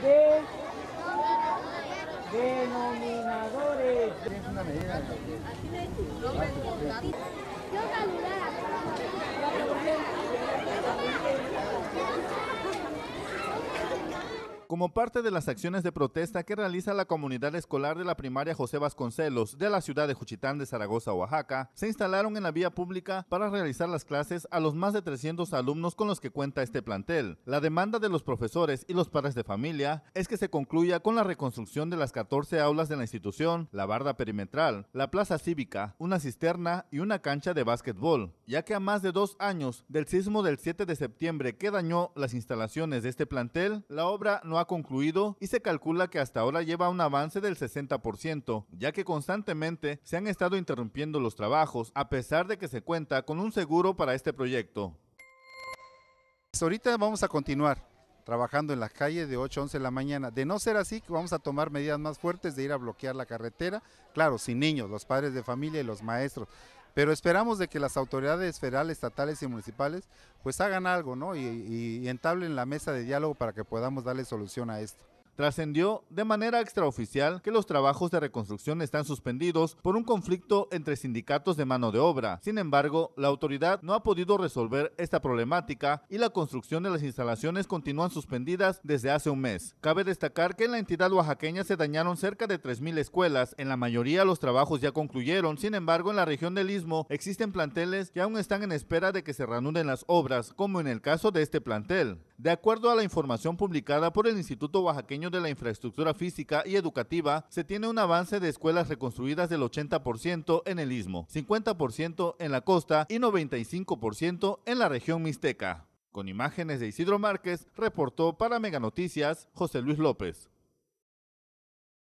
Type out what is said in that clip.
de denominadores. Como parte de las acciones de protesta que realiza la comunidad escolar de la primaria José Vasconcelos de la ciudad de Juchitán de Zaragoza, Oaxaca, se instalaron en la vía pública para realizar las clases a los más de 300 alumnos con los que cuenta este plantel. La demanda de los profesores y los padres de familia es que se concluya con la reconstrucción de las 14 aulas de la institución, la barda perimetral, la plaza cívica, una cisterna y una cancha de básquetbol, ya que a más de dos años del sismo del 7 de septiembre que dañó las instalaciones de este plantel, la obra no ha concluido y se calcula que hasta ahora lleva un avance del 60%, ya que constantemente se han estado interrumpiendo los trabajos, a pesar de que se cuenta con un seguro para este proyecto. Pues ahorita vamos a continuar trabajando en la calle de 8 a 11 de la mañana. De no ser así, vamos a tomar medidas más fuertes de ir a bloquear la carretera, claro, sin niños, los padres de familia y los maestros. Pero esperamos de que las autoridades federales, estatales y municipales pues hagan algo, ¿no? Y, y, y entablen la mesa de diálogo para que podamos darle solución a esto. Trascendió de manera extraoficial que los trabajos de reconstrucción están suspendidos por un conflicto entre sindicatos de mano de obra. Sin embargo, la autoridad no ha podido resolver esta problemática y la construcción de las instalaciones continúan suspendidas desde hace un mes. Cabe destacar que en la entidad oaxaqueña se dañaron cerca de 3.000 escuelas. En la mayoría los trabajos ya concluyeron. Sin embargo, en la región del Istmo existen planteles que aún están en espera de que se reanuden las obras, como en el caso de este plantel. De acuerdo a la información publicada por el Instituto Oaxaqueño de la Infraestructura Física y Educativa, se tiene un avance de escuelas reconstruidas del 80% en el Istmo, 50% en la costa y 95% en la región mixteca. Con imágenes de Isidro Márquez, reportó para Mega Noticias José Luis López.